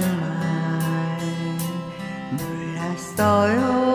lại mười là soi ôi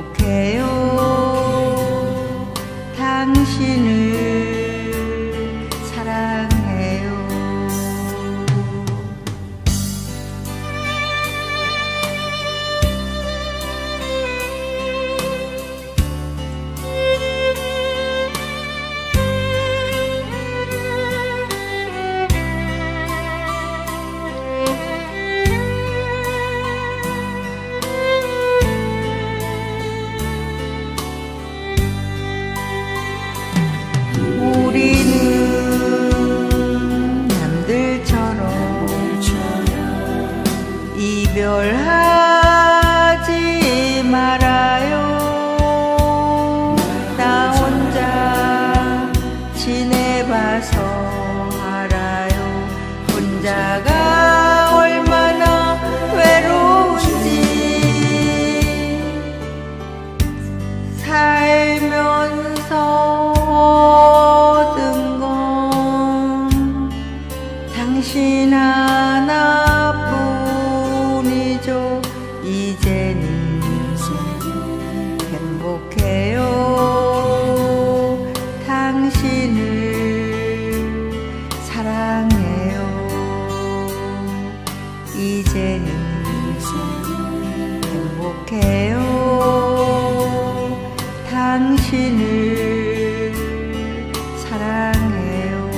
okay. 혼자가 얼마나 외로운지. 살면서 얻은 건 당신 하나 당신을 사랑해요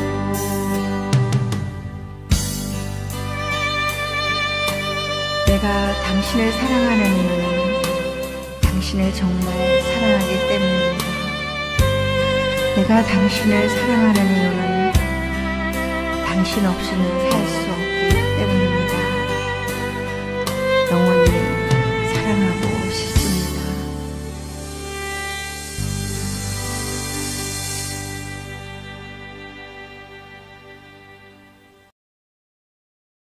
내가 당신을 사랑하는 이유는 당신을 정말 사랑하기 때문입니다. 내가 당신을 사랑하는 이유는 당신 없이는 살 수